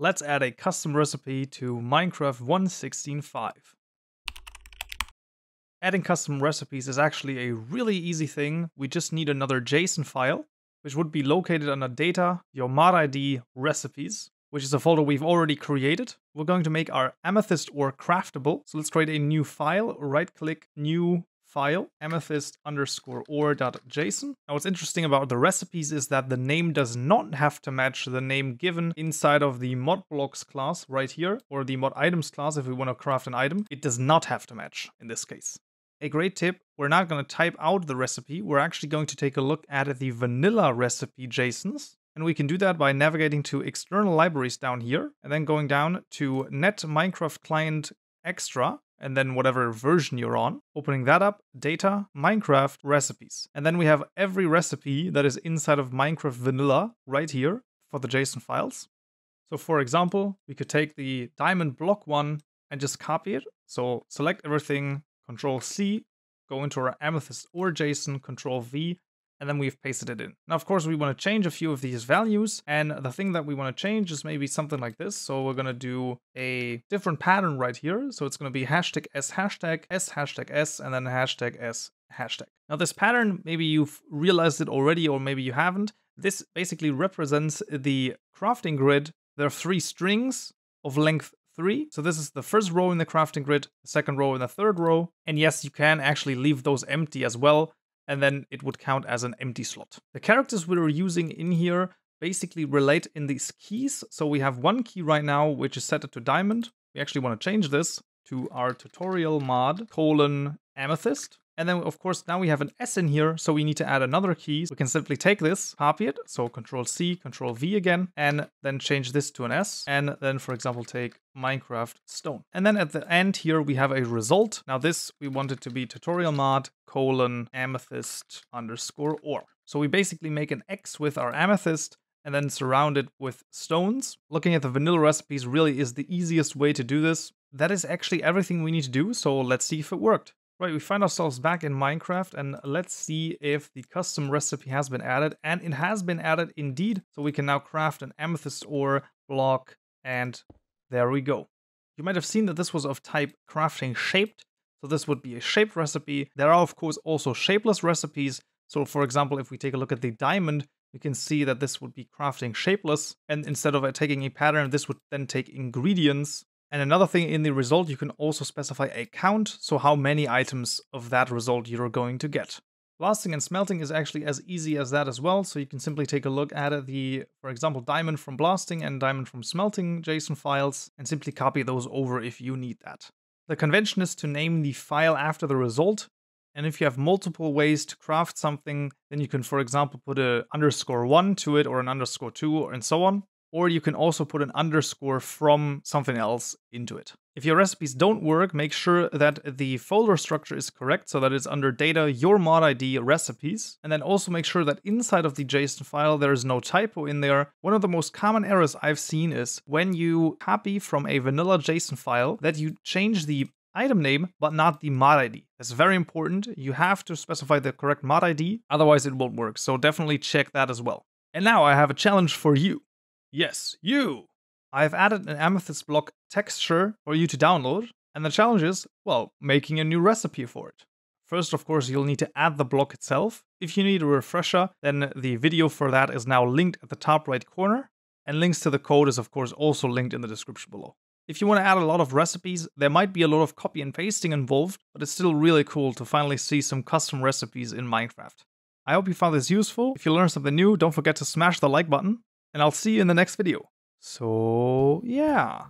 let's add a custom recipe to Minecraft 1.16.5. Adding custom recipes is actually a really easy thing. We just need another JSON file, which would be located under data, your mod ID recipes, which is a folder we've already created. We're going to make our amethyst ore craftable. So let's create a new file, right click, new file, amethyst underscore ore.json. Now what's interesting about the recipes is that the name does not have to match the name given inside of the mod blocks class right here, or the mod items class if we want to craft an item. It does not have to match in this case. A great tip, we're not going to type out the recipe, we're actually going to take a look at the vanilla recipe JSONs. And we can do that by navigating to external libraries down here, and then going down to net Minecraft client extra, and then whatever version you're on, opening that up, data, Minecraft recipes. And then we have every recipe that is inside of Minecraft vanilla right here for the JSON files. So for example, we could take the diamond block one and just copy it. So select everything, Control C, go into our amethyst ore JSON, Control V, and then we've pasted it in. Now, of course, we want to change a few of these values, and the thing that we want to change is maybe something like this. So we're going to do a different pattern right here. So it's going to be hashtag s hashtag s hashtag s, and then hashtag s hashtag. Now, this pattern, maybe you've realized it already, or maybe you haven't. This basically represents the crafting grid. There are three strings of length three. So this is the first row in the crafting grid, the second row and the third row. And yes, you can actually leave those empty as well, and then it would count as an empty slot. The characters we're using in here basically relate in these keys. So we have one key right now, which is set to diamond. We actually want to change this to our tutorial mod colon amethyst. And then, of course, now we have an S in here, so we need to add another key. We can simply take this, copy it, so Control C, Control V again, and then change this to an S. And then, for example, take Minecraft Stone. And then at the end here, we have a result. Now this, we want it to be tutorial mod colon amethyst underscore ore. So we basically make an X with our amethyst and then surround it with stones. Looking at the vanilla recipes really is the easiest way to do this. That is actually everything we need to do, so let's see if it worked. Right, we find ourselves back in Minecraft and let's see if the custom recipe has been added. And it has been added indeed. So we can now craft an amethyst ore block and there we go. You might have seen that this was of type crafting shaped. So this would be a shaped recipe. There are of course also shapeless recipes. So for example, if we take a look at the diamond, we can see that this would be crafting shapeless. And instead of taking a pattern, this would then take ingredients and another thing in the result, you can also specify a count, so how many items of that result you're going to get. Blasting and smelting is actually as easy as that as well, so you can simply take a look at the, for example, diamond from blasting and diamond from smelting JSON files, and simply copy those over if you need that. The convention is to name the file after the result, and if you have multiple ways to craft something, then you can, for example, put a underscore 1 to it, or an underscore 2, and so on or you can also put an underscore from something else into it. If your recipes don't work, make sure that the folder structure is correct so that it's under data your mod ID recipes. And then also make sure that inside of the JSON file there is no typo in there. One of the most common errors I've seen is when you copy from a vanilla JSON file that you change the item name, but not the mod ID. That's very important. You have to specify the correct mod ID, otherwise it won't work. So definitely check that as well. And now I have a challenge for you. Yes, you! I've added an amethyst block texture for you to download, and the challenge is, well, making a new recipe for it. First, of course, you'll need to add the block itself. If you need a refresher, then the video for that is now linked at the top right corner, and links to the code is, of course, also linked in the description below. If you want to add a lot of recipes, there might be a lot of copy and pasting involved, but it's still really cool to finally see some custom recipes in Minecraft. I hope you found this useful. If you learned something new, don't forget to smash the like button and I'll see you in the next video. So, yeah.